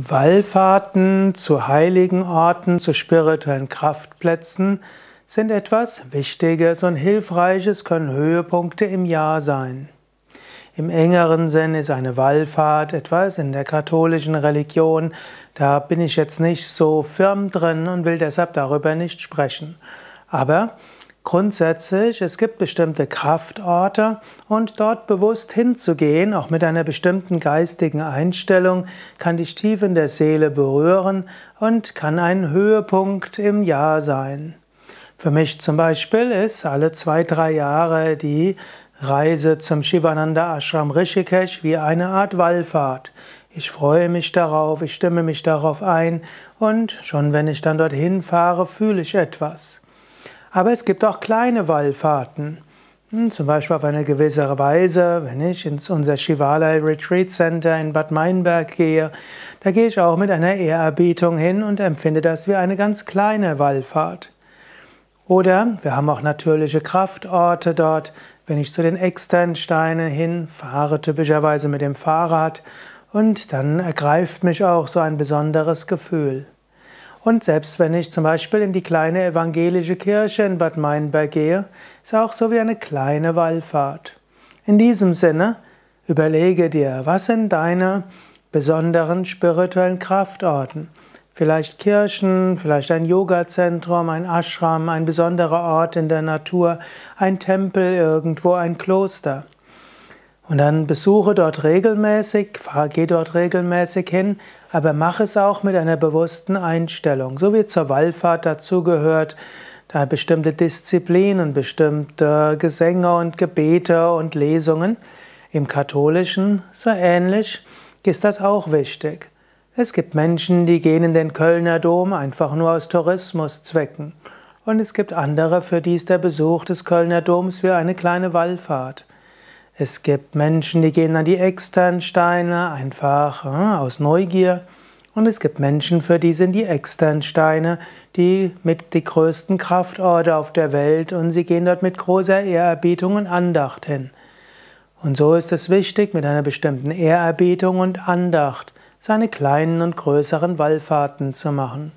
Wallfahrten zu heiligen Orten, zu spirituellen Kraftplätzen sind etwas Wichtiges und Hilfreiches, können Höhepunkte im Jahr sein. Im engeren Sinn ist eine Wallfahrt etwas in der katholischen Religion. Da bin ich jetzt nicht so firm drin und will deshalb darüber nicht sprechen. Aber Grundsätzlich, es gibt bestimmte Kraftorte und dort bewusst hinzugehen, auch mit einer bestimmten geistigen Einstellung, kann dich tief in der Seele berühren und kann ein Höhepunkt im Jahr sein. Für mich zum Beispiel ist alle zwei, drei Jahre die Reise zum Shivananda Ashram Rishikesh wie eine Art Wallfahrt. Ich freue mich darauf, ich stimme mich darauf ein und schon wenn ich dann dorthin fahre, fühle ich etwas. Aber es gibt auch kleine Wallfahrten. Hm, zum Beispiel auf eine gewisse Weise, wenn ich ins unser Shivalaya Retreat Center in Bad Meinberg gehe, da gehe ich auch mit einer Ehrerbietung hin und empfinde das wie eine ganz kleine Wallfahrt. Oder wir haben auch natürliche Kraftorte dort. Wenn ich zu den Externsteinen hin fahre, typischerweise mit dem Fahrrad, und dann ergreift mich auch so ein besonderes Gefühl. Und selbst wenn ich zum Beispiel in die kleine evangelische Kirche in Bad Meinberg gehe, ist auch so wie eine kleine Wallfahrt. In diesem Sinne, überlege dir, was sind deine besonderen spirituellen Kraftorten? Vielleicht Kirchen, vielleicht ein Yogazentrum, ein Ashram, ein besonderer Ort in der Natur, ein Tempel irgendwo, ein Kloster. Und dann besuche dort regelmäßig, geh dort regelmäßig hin, aber mach es auch mit einer bewussten Einstellung. So wie zur Wallfahrt dazu gehört, da bestimmte Disziplinen, bestimmte Gesänge und Gebete und Lesungen. Im Katholischen so ähnlich ist das auch wichtig. Es gibt Menschen, die gehen in den Kölner Dom einfach nur aus Tourismuszwecken. Und es gibt andere, für die ist der Besuch des Kölner Doms wie eine kleine Wallfahrt. Es gibt Menschen, die gehen an die externen Steine einfach äh, aus Neugier. Und es gibt Menschen, für die sind die externen Steine die mit die größten Kraftorte auf der Welt und sie gehen dort mit großer Ehrerbietung und Andacht hin. Und so ist es wichtig, mit einer bestimmten Ehrerbietung und Andacht seine kleinen und größeren Wallfahrten zu machen.